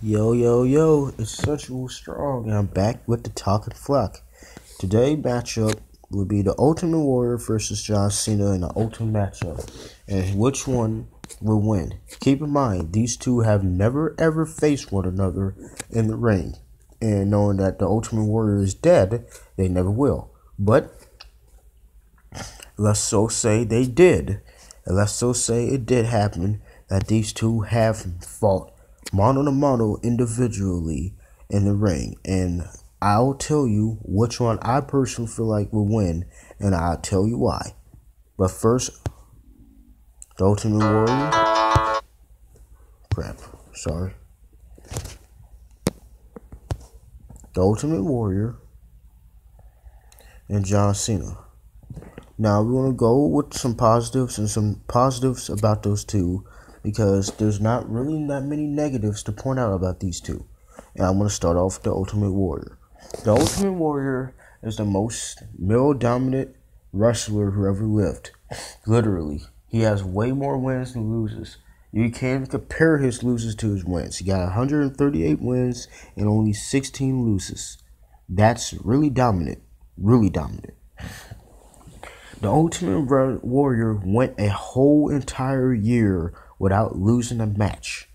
Yo, yo, yo, it's Sensual Strong, and I'm back with the Talking Flock. Today matchup will be the Ultimate Warrior versus John Cena in the Ultimate matchup, and which one will win. Keep in mind, these two have never ever faced one another in the ring, and knowing that the Ultimate Warrior is dead, they never will. But let's so say they did, and let's so say it did happen that these two have fought mono to mono individually in the ring. And I'll tell you which one I personally feel like will win, and I'll tell you why. But first, the Ultimate Warrior. Crap, sorry. The Ultimate Warrior and John Cena. Now we want to go with some positives and some positives about those two because there's not really that many negatives to point out about these two. And I'm going to start off with the Ultimate Warrior. The Ultimate Warrior is the most male dominant wrestler who ever lived. Literally, he has way more wins than loses. You can't compare his losses to his wins. He got 138 wins and only 16 loses. That's really dominant. Really dominant. The Ultimate Warrior went a whole entire year without losing a match.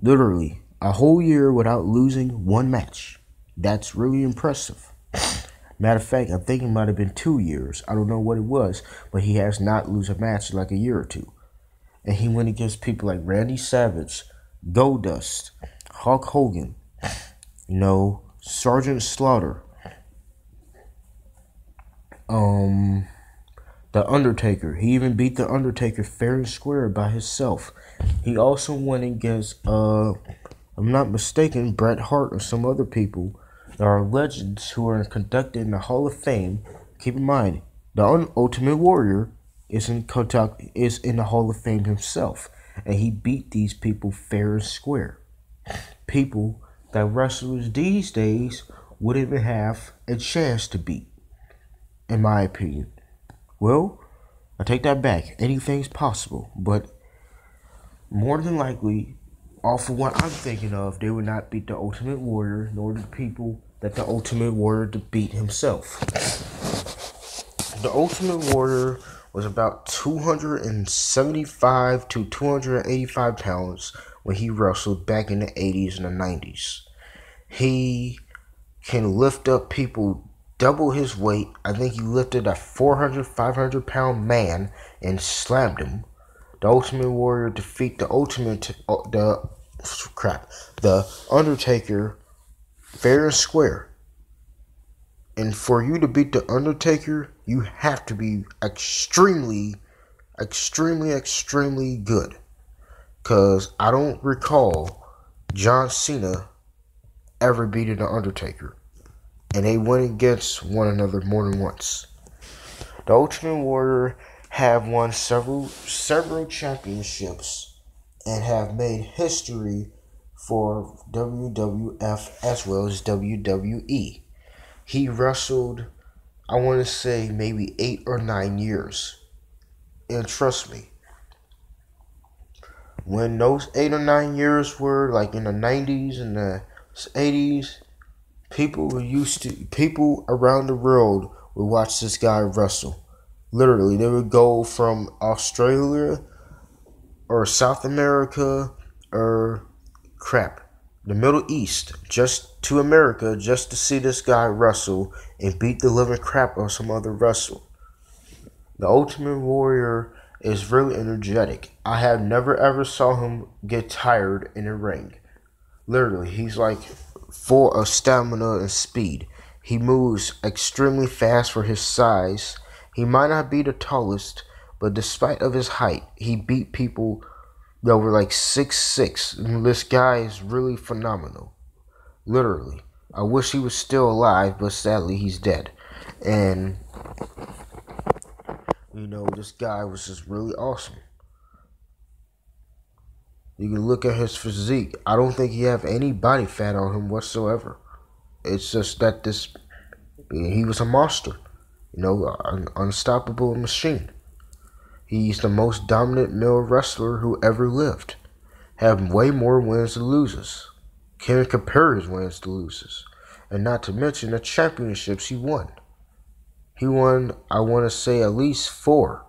Literally, a whole year without losing one match. That's really impressive. Matter of fact, I think it might have been two years. I don't know what it was, but he has not lose a match in like a year or two. And he went against people like Randy Savage, Goldust, Hulk Hogan, you know, Sergeant Slaughter, um, the Undertaker. He even beat The Undertaker fair and square by himself. He also went against, uh, I'm not mistaken, Bret Hart or some other people. There are legends who are conducted in the Hall of Fame. Keep in mind, the Ultimate Warrior is in contact is in the Hall of Fame himself, and he beat these people fair and square. People that wrestlers these days wouldn't even have a chance to beat, in my opinion. Well, I take that back. Anything's possible, but more than likely, off of what I'm thinking of, they would not beat the Ultimate Warrior, nor the people that the Ultimate Warrior to beat himself. The Ultimate Warrior was about 275 to 285 pounds when he wrestled back in the 80s and the 90s. He can lift up people double his weight. I think he lifted a 400, 500 pound man and slammed him. The Ultimate Warrior defeat the Ultimate, uh, the crap, the Undertaker, fair and square. And for you to beat the Undertaker, you have to be extremely, extremely, extremely good. Cause I don't recall John Cena ever beating the Undertaker and they went against one another more than once. The Ultimate Warrior have won several several championships and have made history for WWF as well as WWE. He wrestled, I want to say, maybe eight or nine years. And trust me, when those eight or nine years were like in the 90s and the 80s, People were used to people around the world would watch this guy wrestle. Literally, they would go from Australia or South America or crap, the Middle East, just to America just to see this guy wrestle and beat the living crap of some other wrestler. The Ultimate Warrior is really energetic. I have never ever saw him get tired in a ring. Literally, he's like full of stamina and speed. He moves extremely fast for his size. He might not be the tallest, but despite of his height, he beat people that were like six six. This guy is really phenomenal. Literally. I wish he was still alive, but sadly he's dead. And you know, this guy was just really awesome. You can look at his physique. I don't think he have any body fat on him whatsoever. It's just that this he was a monster, you know, an unstoppable machine. He's the most dominant male wrestler who ever lived. Have way more wins than loses. Can't compare his wins to losses. And not to mention the championships he won. He won, I want to say, at least four.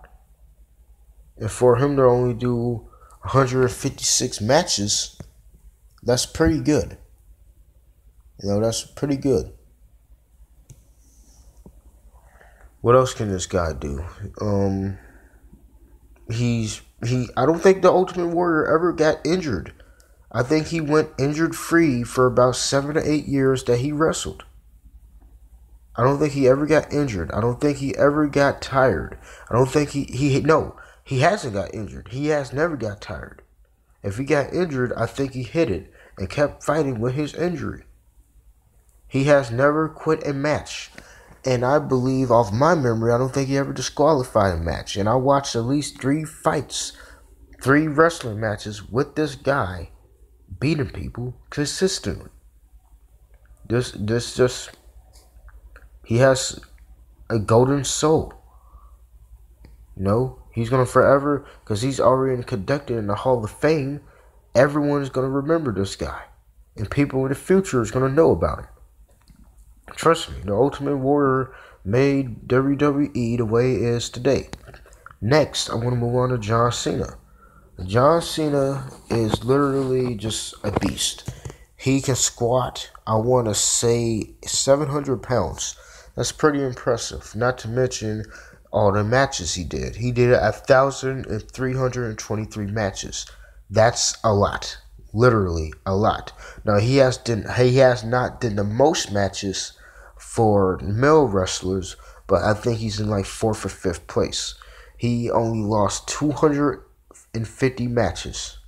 And for him to only do 156 matches, that's pretty good. You know, that's pretty good. What else can this guy do? Um, he's he. I don't think the Ultimate Warrior ever got injured. I think he went injured free for about seven to eight years that he wrestled. I don't think he ever got injured. I don't think he ever got tired. I don't think he he no he hasn't got injured. He has never got tired. If he got injured, I think he hit it and kept fighting with his injury. He has never quit a match. And I believe, off my memory, I don't think he ever disqualified a match. And I watched at least three fights, three wrestling matches with this guy beating people consistently. This, this just, he has a golden soul. You know, he's gonna forever, because he's already conducted in the Hall of Fame. Everyone is gonna remember this guy, and people in the future is gonna know about him. Trust me, the Ultimate Warrior made WWE the way it is today. Next, I want to move on to John Cena. John Cena is literally just a beast. He can squat, I want to say, 700 pounds. That's pretty impressive. Not to mention all the matches he did. He did a 1,323 matches. That's a lot literally a lot. Now he has done he has not done the most matches for male wrestlers, but I think he's in like fourth or fifth place. He only lost 250 matches.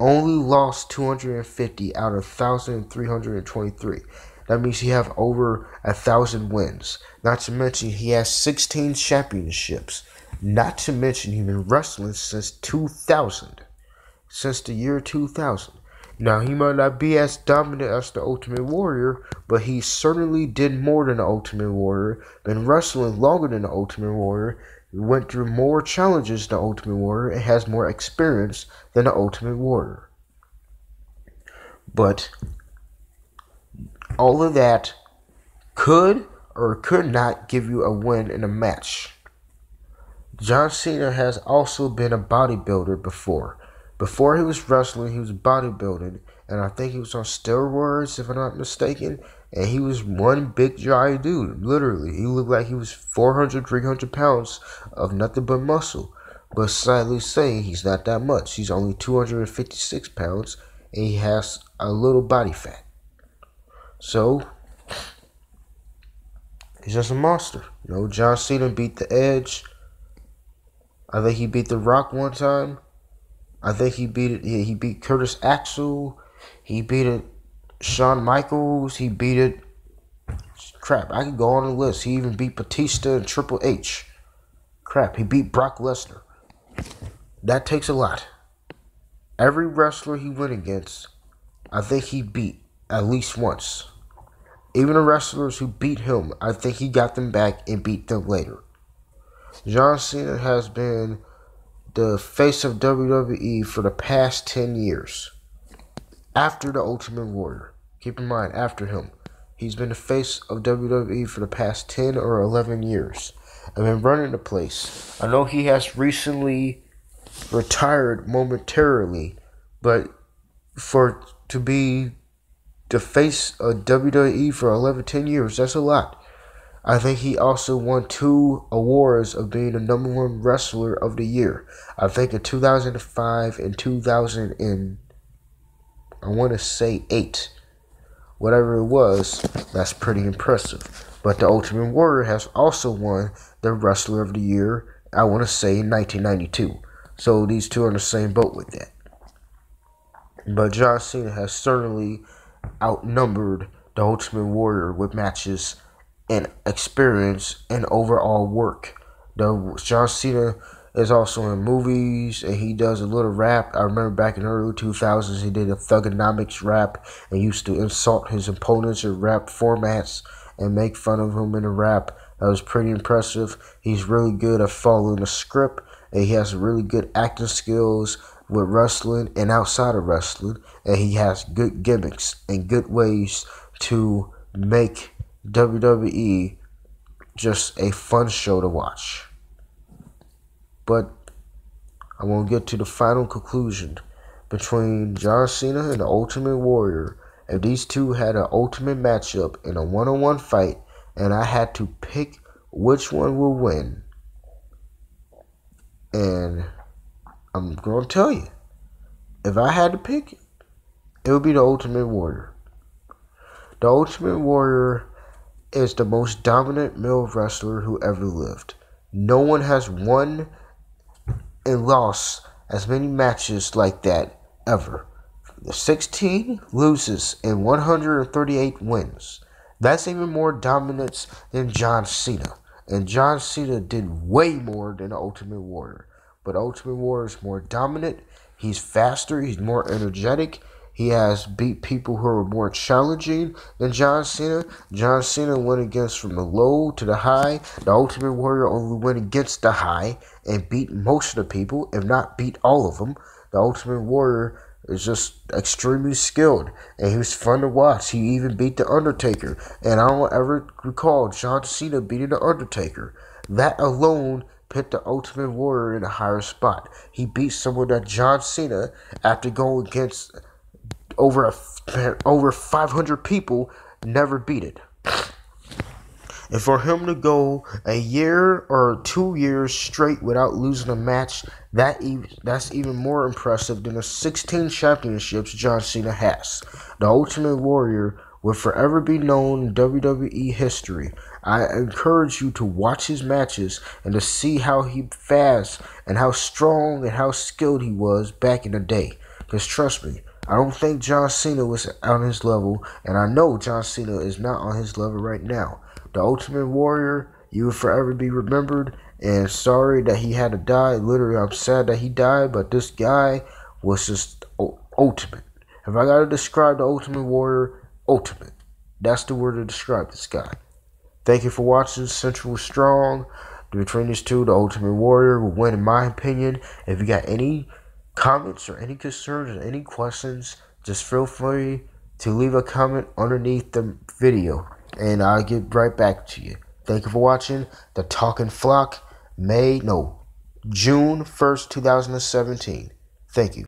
Only lost 250 out of 1,323. That means he have over a thousand wins. Not to mention he has 16 championships. Not to mention he's been wrestling since 2000. Since the year 2000. Now, he might not be as dominant as the Ultimate Warrior, but he certainly did more than the Ultimate Warrior, been wrestling longer than the Ultimate Warrior, went through more challenges than the Ultimate Warrior, and has more experience than the Ultimate Warrior. But all of that could or could not give you a win in a match. John Cena has also been a bodybuilder before. Before he was wrestling, he was bodybuilding, and I think he was on steroids, if I'm not mistaken. And he was one big giant dude, literally. He looked like he was 400, 300 pounds of nothing but muscle. But sadly saying, he's not that much. He's only 256 pounds, and he has a little body fat. So, he's just a monster. You know, John Cena beat The Edge. I think he beat The Rock one time. I think he beat it. He beat Curtis Axel. He beat it. Shawn Michaels. He beat it. Crap, I could go on the list. He even beat Batista and Triple H. Crap, he beat Brock Lesnar. That takes a lot. Every wrestler he went against, I think he beat at least once. Even the wrestlers who beat him, I think he got them back and beat them later. John Cena has been the face of WWE for the past 10 years. After the Ultimate Warrior. Keep in mind, after him. He's been the face of WWE for the past 10 or 11 years. I've been running the place. I know he has recently retired momentarily, but for to be the face a WWE for 11, 10 years, that's a lot. I think he also won two awards of being the number one wrestler of the year. I think in 2005 and 2000 and I want to say eight, whatever it was. That's pretty impressive. But the Ultimate Warrior has also won the Wrestler of the Year. I want to say in 1992. So these two are in the same boat with that. But John Cena has certainly outnumbered the Ultimate Warrior with matches and experience and overall work. The John Cena is also in movies and he does a little rap. I remember back in the early 2000s he did a Thuganomics rap and used to insult his opponents in rap formats and make fun of him in a rap. That was pretty impressive. He's really good at following the script and he has really good acting skills, with wrestling and outside of wrestling, and he has good gimmicks and good ways to make WWE just a fun show to watch. But I won't get to the final conclusion between John Cena and the Ultimate Warrior. If these two had an ultimate matchup in a one on one fight, and I had to pick which one will win, and I'm to tell you, if I had to pick, it it would be the Ultimate Warrior. The Ultimate Warrior is the most dominant male wrestler who ever lived. No one has won and lost as many matches like that ever. The 16 loses and 138 wins. That's even more dominance than John Cena. And John Cena did way more than the Ultimate Warrior. But Ultimate Warrior is more dominant. He's faster. He's more energetic. He has beat people who are more challenging than John Cena. John Cena went against from the low to the high. The Ultimate Warrior only went against the high and beat most of the people, if not beat all of them. The Ultimate Warrior is just extremely skilled and he was fun to watch. He even beat The Undertaker. And I don't ever recall John Cena beating The Undertaker. That alone put the Ultimate Warrior in a higher spot. He beat someone that John Cena after going against over a, over 500 people never beat it. And for him to go a year or two years straight without losing a match, that that's even more impressive than the 16 championships John Cena has. The Ultimate Warrior will forever be known in WWE history. I encourage you to watch his matches and to see how he fast and how strong and how skilled he was back in the day. Because trust me, I don't think John Cena was on his level, and I know John Cena is not on his level right now. The Ultimate Warrior, you will forever be remembered, and sorry that he had to die. Literally, I'm sad that he died, but this guy was just ultimate. If I gotta describe the Ultimate Warrior, ultimate. That's the word to describe this guy. Thank you for watching. Central Strong. Between these two, the Ultimate Warrior will win, in my opinion. If you got any comments or any concerns or any questions, just feel free to leave a comment underneath the video and I'll get right back to you. Thank you for watching the Talking Flock, May, no, June 1st, 2017. Thank you.